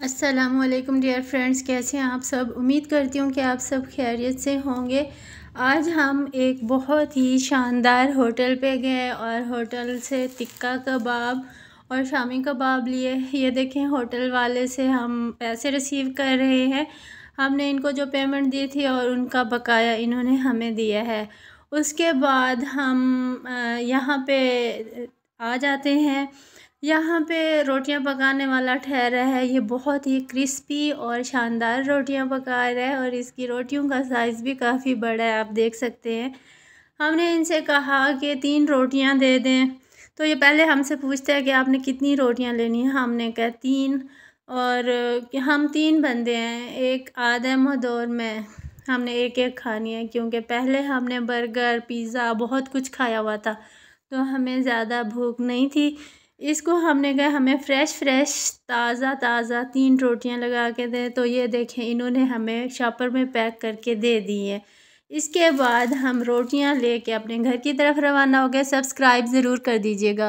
असलकुम dear friends कैसे हैं आप सब? उम्मीद करती हूँ कि आप सब खैरियत से होंगे। आज हम एक बहुत ही शानदार होटल पे गए और होटल से टिक्का कबाब और शामी कबाब लिए। ये देखें, होटल वाले से हम पैसे रिसीव कर रहे हैं। हमने इनको जो पेमेंट दी थी और उनका बकाया इन्होंने हमें दिया है। उसके बाद हम यहाँ पे आ जाते हैं। यहाँ पे रोटियाँ पकाने वाला ठहरा है। ये बहुत ही क्रिस्पी और शानदार रोटियाँ पका रहा है और इसकी रोटियों का साइज़ भी काफ़ी बड़ा है, आप देख सकते हैं। हमने इनसे कहा कि तीन रोटियाँ दे दें। तो ये पहले हमसे पूछता है कि आपने कितनी रोटियाँ लेनी है? हमने कहा तीन और हम तीन बंदे हैं, एक आदम और में। हमने एक एक खानी है क्योंकि पहले हमने बर्गर, पिज़्ज़ा, बहुत कुछ खाया हुआ था। तो हमें ज़्यादा भूख नहीं थी। इसको हमने कहा, हमें फ़्रेश फ़्रेश ताज़ा ताज़ा तीन रोटियाँ लगा के दें। तो ये देखें, इन्होंने हमें शॉपर में पैक करके दे दी है। इसके बाद हम रोटियाँ लेके अपने घर की तरफ़ रवाना हो गए। सब्सक्राइब ज़रूर कर दीजिएगा।